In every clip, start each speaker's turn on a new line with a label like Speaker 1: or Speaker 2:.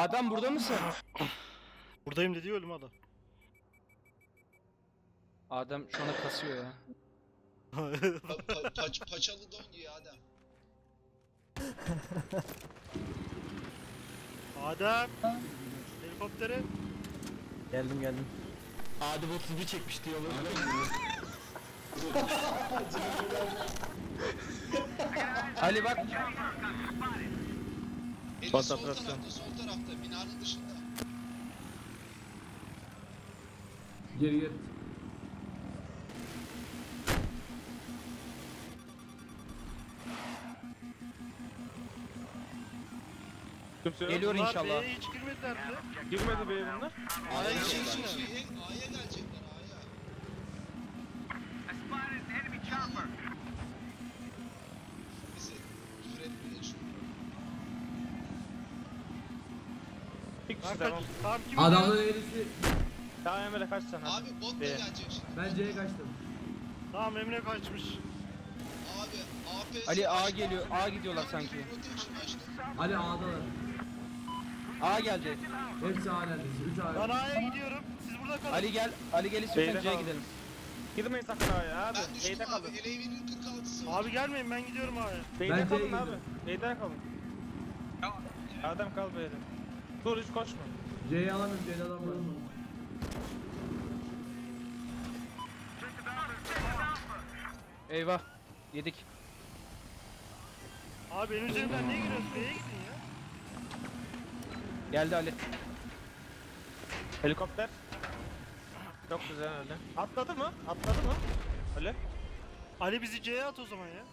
Speaker 1: A- Adem burada mısın?
Speaker 2: Buradayım dedi ölüm adam.
Speaker 1: Adem şu anda kasıyor ya.
Speaker 3: Pa- pa- paç- paçalı don giy Adem.
Speaker 2: Adem. Helikoptere.
Speaker 4: Geldim geldim.
Speaker 1: Adem 31 çekmiş diyorlar. Ali bak
Speaker 3: Eli
Speaker 4: Bas
Speaker 3: sol tarafta, sol tarafta, binanın dışında.
Speaker 5: Kimse yok.
Speaker 1: geliyor inşallah.
Speaker 2: B'ye hiç girmediler bile.
Speaker 5: Girmedi be bunlar.
Speaker 3: A'ya şey, şey, şey, A'ya gelecekler
Speaker 5: Bir kişi
Speaker 2: Lan
Speaker 5: tamam.
Speaker 2: kaç, tam kim
Speaker 4: Adamın
Speaker 2: ya?
Speaker 4: elisi.
Speaker 5: Daha Emre kaç tane?
Speaker 3: Abi bot da
Speaker 5: Be.
Speaker 3: gelecek şimdi.
Speaker 4: Ben C'ye kaçtım.
Speaker 2: Tamam Emre kaçmış.
Speaker 3: Abi APS
Speaker 1: Ali A geliyor. A gidiyorlar sanki.
Speaker 4: Ali A'dalar.
Speaker 1: A geldi.
Speaker 4: Hepsi A neredeyse. 3 A.
Speaker 2: Ben A'ya gidiyorum. Siz burada kalın.
Speaker 1: Ali gel. Ali gel istiyorsan C'ye gidelim.
Speaker 5: Gitmeyin sakın A'ya abi.
Speaker 3: Ben düştüm
Speaker 5: B'de
Speaker 3: abi.
Speaker 5: kalın.
Speaker 3: LAV'nin 46'sı var.
Speaker 2: Abi gelmeyin ben gidiyorum A'ya.
Speaker 5: B'de
Speaker 4: Ben
Speaker 5: kalın abi.
Speaker 4: gidiyorum.
Speaker 5: B'de kalın. Adam kal B'de. Dur hiç koşma.
Speaker 4: C'yi alamıyorum. Adam var.
Speaker 1: Eyvah. Yedik.
Speaker 2: Abi benim üzerimden niye giriyorsun? B'ye gidin ya.
Speaker 1: Geldi Ali.
Speaker 5: Helikopter. Çok güzel öyle. Atladı mı? Atladı mı? Öyle.
Speaker 2: Ali bizi C'ye at o zaman ya.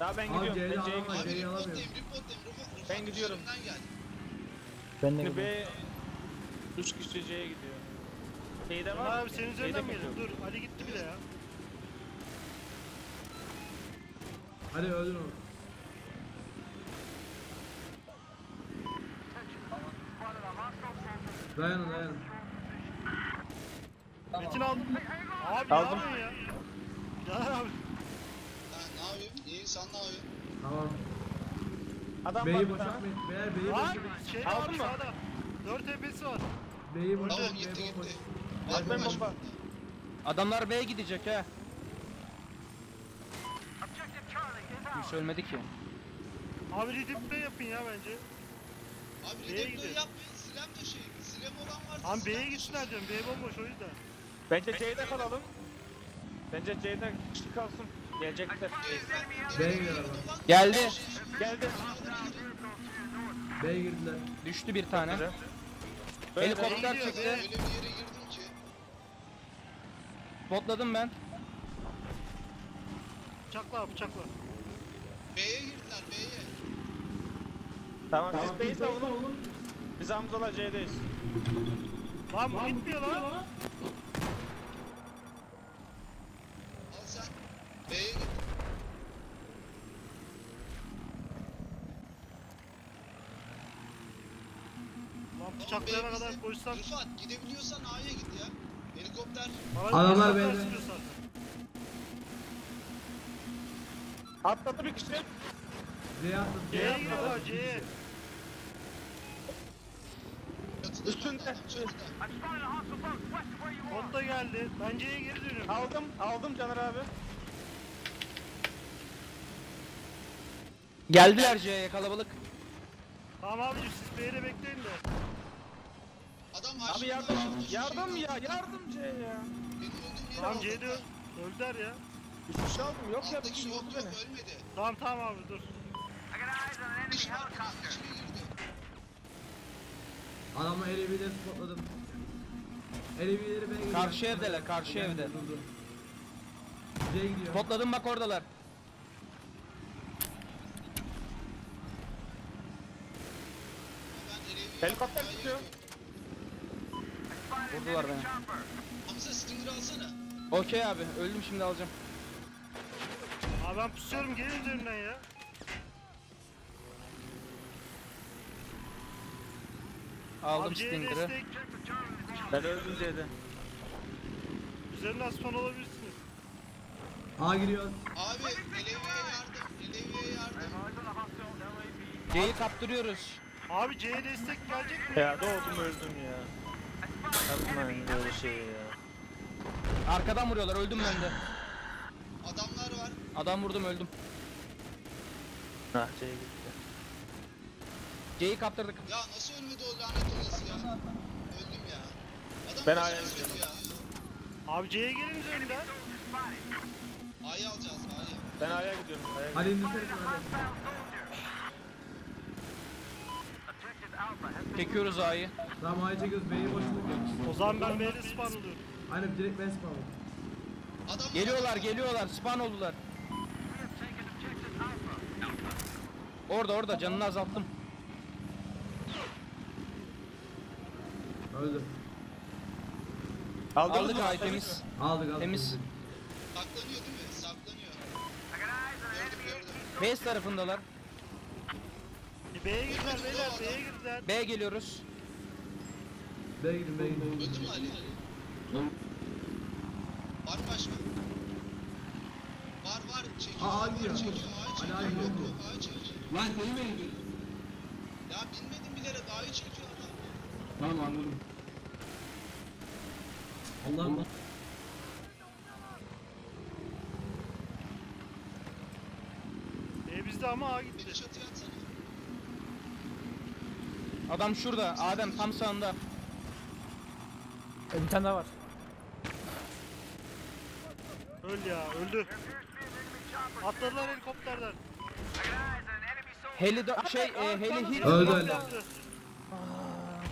Speaker 5: Daha ben
Speaker 4: Abi
Speaker 5: gidiyorum. Ben C'ye
Speaker 4: adam var.
Speaker 5: gidiyorum.
Speaker 3: Abi
Speaker 4: C'yi alamıyorum.
Speaker 5: Ben gidiyorum.
Speaker 4: Ben
Speaker 5: Şimdi B 3 kişi C'ye gidiyor.
Speaker 2: Ömer
Speaker 5: var
Speaker 2: abi senin üzerinden mi geliyor? Dur Ali gitti bile ya.
Speaker 4: Ali öldür onu. Dayanın dayanın.
Speaker 2: Metin aldım. Abi
Speaker 5: Aldım.
Speaker 2: ne yapıyorsun ya? Ya abi.
Speaker 3: Ha, ne yapıyorsun?
Speaker 4: Tamam.
Speaker 5: Adam
Speaker 4: B'yi
Speaker 5: bir tane.
Speaker 4: boşaltmayın. Beyler B'yi
Speaker 2: Lan
Speaker 4: boşaltmayın.
Speaker 2: şey
Speaker 5: Aldın
Speaker 2: var
Speaker 5: mı?
Speaker 2: sağda. 4 TP'si var.
Speaker 4: B'yi.
Speaker 3: Tamam
Speaker 4: B
Speaker 3: gitti gitti.
Speaker 5: Atmayın
Speaker 3: Baş-
Speaker 5: bomba.
Speaker 1: Adamlar B'ye gidecek ha. Kimse ölmedi ki.
Speaker 2: Abi redeploy yapın ya bence.
Speaker 3: Abi
Speaker 2: B'ye
Speaker 3: redeploy
Speaker 2: gidiyor.
Speaker 3: yapmayın. Silem döşeyin. Silem olan varsa
Speaker 2: Lan
Speaker 3: silem
Speaker 2: B'ye gitsinler diyorum. B bomboş o yüzden.
Speaker 5: Bence C'de kalalım. Bence C'de kişi kalsın. Gelecekler.
Speaker 4: B'ye bak.
Speaker 1: Geldi.
Speaker 5: Geldi.
Speaker 4: B'ye girdiler.
Speaker 1: Düştü bir tane. Helikopter
Speaker 2: gidiyor,
Speaker 1: çıktı.
Speaker 3: Öyle bir yere girdim ki.
Speaker 1: Botladım ben.
Speaker 2: Bıçakla bıçakla.
Speaker 3: B'ye girdiler B'ye.
Speaker 5: Tamam, siz B'yi savunun. Biz Hamza'la C'deyiz.
Speaker 2: Lan bu gitmiyor lan.
Speaker 3: Al sen. B'ye git. B
Speaker 2: kadar koşsan.
Speaker 3: Rıfat gidebiliyorsan A'ya git ya. Helikopter.
Speaker 4: Adamlar
Speaker 2: zaten.
Speaker 5: Atladı bir kişi.
Speaker 4: C'ye attım.
Speaker 2: C'ye giriyorlar C'ye.
Speaker 5: Üstünde.
Speaker 2: Bot da geldi. Ben C'ye geri dönüyorum.
Speaker 5: Aldım, aldım Caner abi.
Speaker 1: Geldiler C'ye kalabalık.
Speaker 2: Tamam abicim siz B'de bekleyin de.
Speaker 3: Adam
Speaker 5: Abi yardım, yardım
Speaker 3: şey
Speaker 5: ya, yardım C ya.
Speaker 3: Benim öldüğüm yere
Speaker 2: Tamam
Speaker 3: aldı.
Speaker 2: C'de ö- öldüler ya.
Speaker 5: Üç kişi aldım, yok ya bir
Speaker 3: Alttaki
Speaker 5: kişi
Speaker 3: yok
Speaker 5: vurdu
Speaker 3: yok
Speaker 5: beni.
Speaker 3: ölmedi.
Speaker 2: Tamam tamam abi dur.
Speaker 3: İçine girdi.
Speaker 4: Adamı elevileri spotladım. Elevileri gidiyor.
Speaker 1: Karşı evdeler, karşı evde.
Speaker 4: C'ye gidiyor.
Speaker 1: Botladım bak oradalar.
Speaker 3: Ben elevi
Speaker 5: Helikopter tutuyor.
Speaker 1: Vurdular beni.
Speaker 3: Hamza Stinger'ı alsana.
Speaker 1: Okey abi öldüm şimdi alacağım.
Speaker 2: Abi ben pusuyorum gelin üzerinden ya.
Speaker 1: Aldım
Speaker 2: Abi C'ye
Speaker 1: Stinger'ı.
Speaker 2: destek.
Speaker 5: Ben öldüm C'de.
Speaker 2: Üzerinden spawn olabilirsiniz.
Speaker 4: A giriyor.
Speaker 3: Abi eleviye yardım. Eleviye
Speaker 1: C'yi kaptırıyoruz.
Speaker 2: Abi C'ye destek gelecek mi?
Speaker 5: Ya doğdum öldüm ya. Yapmayın böyle şey ya.
Speaker 1: Arkadan vuruyorlar öldüm ben de.
Speaker 3: Adamlar var.
Speaker 1: Adam vurdum öldüm.
Speaker 5: Hah şey gitti.
Speaker 1: C'yi kaptırdık.
Speaker 3: Ya nasıl ölmedi o lanet olası ya? Öldüm ya. Adam
Speaker 5: Ben
Speaker 3: nasıl ölmedi
Speaker 5: gidiyorum.
Speaker 3: ya?
Speaker 2: Abi C'ye gelince önden.
Speaker 3: A'yı alacağız A'yı.
Speaker 5: Ben A'ya gidiyorum. A'ya
Speaker 4: Hadi
Speaker 5: gidiyorum.
Speaker 4: indirsene
Speaker 1: Çekiyoruz A'yı.
Speaker 4: Tamam A'yı çekiyoruz. B'yi boş.
Speaker 2: O zaman ben B'de spawn oluyorum.
Speaker 4: Aynen direkt ben.
Speaker 3: Adam var,
Speaker 1: Geliyorlar
Speaker 3: adam var.
Speaker 1: geliyorlar spawn oldular. Orada orada canını azalttım.
Speaker 4: Öldü.
Speaker 5: Aldınız
Speaker 1: Aldık
Speaker 5: mı?
Speaker 1: A'yı temiz.
Speaker 4: Aldık aldık.
Speaker 1: Temiz.
Speaker 3: Saklanıyor değil mi? Saklanıyor. Gördüm gördüm.
Speaker 1: Base tarafındalar.
Speaker 2: B'ye girdiler beyler B'ye girdiler.
Speaker 1: B geliyoruz.
Speaker 4: B'ye gidin B'ye gidin.
Speaker 3: Öldü mü Ali? Var mı başka? Var var. Çekiyor.
Speaker 4: Aa,
Speaker 3: var,
Speaker 4: gidiyor.
Speaker 3: Çekiyor. A'yı
Speaker 4: Ali,
Speaker 3: çekiyor.
Speaker 4: Ali,
Speaker 3: Yok yok çekiyor.
Speaker 6: Lan seni mi indin?
Speaker 3: Ya bilmedim bilerek A'yı çekiyor adam.
Speaker 6: Tamam anladım.
Speaker 4: Allah'ım.
Speaker 2: E bizde ama A
Speaker 3: Beni
Speaker 2: gitti.
Speaker 3: çatıya atsana.
Speaker 1: Adam şurada. Adem tam sağında.
Speaker 5: Bir tane daha var.
Speaker 2: Öldü ya öldü. Atladılar helikopterden.
Speaker 1: Heli do- şey e, heli hit.
Speaker 4: Öldü öldü.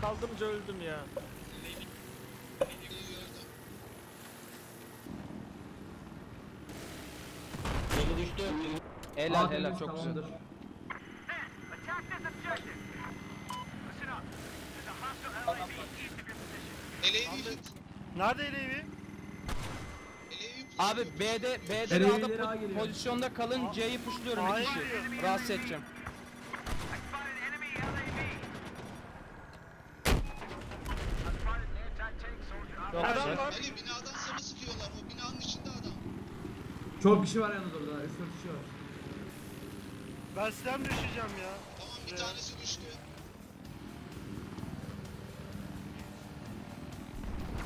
Speaker 5: Kaldımca öldüm ya.
Speaker 1: Helal helal çok güzel.
Speaker 2: Nerede elevi?
Speaker 1: Abi B'de B'de
Speaker 4: Eleği
Speaker 1: A'da
Speaker 4: ileri A
Speaker 1: po-
Speaker 4: geliyor.
Speaker 1: pozisyonda kalın C'yi pushluyorum bir
Speaker 2: A'ya
Speaker 1: kişi. Rahatsız edeceğim.
Speaker 2: Adam var.
Speaker 3: Ali binadan sana sıkıyorlar. O binanın içinde adam.
Speaker 4: Çok kişi var yalnız orada. 3 4 kişi var.
Speaker 2: Ben silahım düşeceğim ya.
Speaker 3: Tamam bir
Speaker 2: Ya.
Speaker 3: tanesi düştü.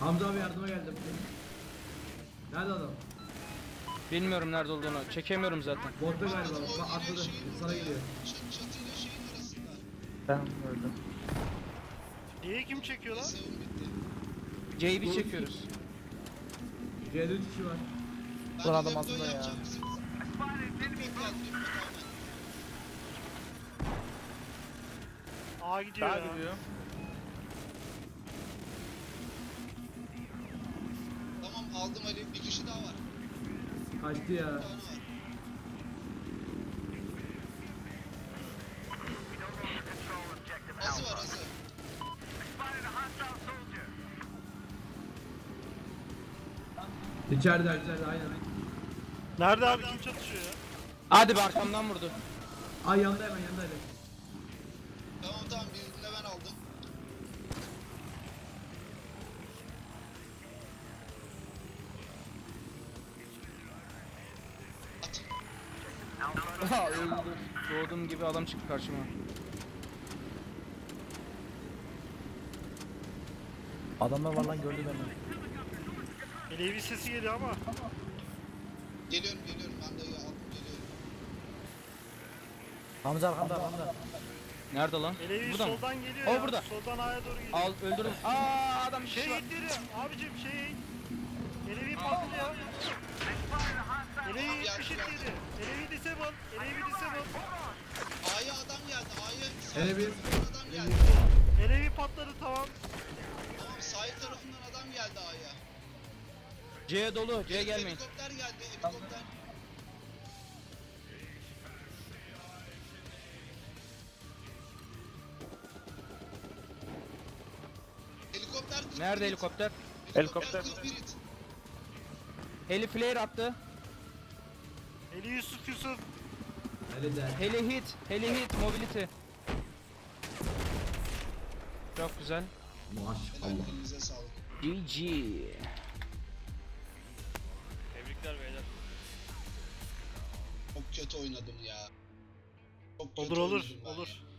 Speaker 4: Hamza abi yardıma geldim. Nerede adam?
Speaker 1: Bilmiyorum nerede olduğunu. Çekemiyorum zaten.
Speaker 4: Botta galiba. Bak
Speaker 3: geliyor
Speaker 4: atladı. Sana geliyor.
Speaker 3: Çat- Çatıyla şeyin arasında.
Speaker 5: Ben öldüm.
Speaker 2: D'yi kim çekiyor lan?
Speaker 1: C'yi çekiyoruz.
Speaker 4: C'de 3 kişi var.
Speaker 5: Ulan adam aslında ya.
Speaker 2: A gidiyor
Speaker 5: Daha
Speaker 2: ya.
Speaker 5: gidiyor.
Speaker 3: Aldım Ali. Bir kişi daha var.
Speaker 4: Kaçtı ya.
Speaker 3: Bir. Azı var azı.
Speaker 4: İçeride içeride aynen.
Speaker 2: Nerede abi kim çatışıyor ya?
Speaker 1: Hadi be arkamdan vurdu.
Speaker 4: Ay yanında hemen yanında hemen.
Speaker 3: Tamam tamam birini de ben aldım. At.
Speaker 1: Ha öldü. Doğduğum gibi adam çıktı karşıma.
Speaker 5: Adamlar var lan gördü beni.
Speaker 2: Elevi sesi geliyor ama.
Speaker 3: Geliyorum geliyorum ben de aldım geliyorum.
Speaker 5: Hamza arkanda arkanda.
Speaker 1: Nerede lan?
Speaker 2: Elevi
Speaker 1: Burada mı?
Speaker 2: soldan geliyor
Speaker 1: O
Speaker 2: ya.
Speaker 1: burada.
Speaker 2: Soldan A'ya doğru geliyor.
Speaker 1: Al öldürdüm. Aa adam bir
Speaker 2: Şey
Speaker 1: şey var.
Speaker 2: ittiriyor. Abicim şey. Elevi patlıyor. Elevi ittiri. Elevi disable. Elevi disable.
Speaker 3: A'ya adam geldi A'ya. Tarafından adam geldi.
Speaker 2: Elevi patladı tamam.
Speaker 3: Tamam sahil tarafından adam geldi A'ya.
Speaker 1: C dolu. C gelmeyin.
Speaker 3: Helikopter geldi helikopter. Helikopter 41
Speaker 1: Nerede helikopter?
Speaker 5: Helikopter.
Speaker 3: 41 hit.
Speaker 1: Heli flare attı.
Speaker 2: Eli Yusuf Yusuf.
Speaker 4: Hele de.
Speaker 1: Heli hit. Heli hit. Mobility. Çok güzel.
Speaker 4: Maşallah.
Speaker 3: elinize sağlık.
Speaker 1: GG.
Speaker 2: Tebrikler beyler.
Speaker 3: Çok kötü oynadım ya. Çok kötü
Speaker 2: Olur olur olur.
Speaker 3: ya.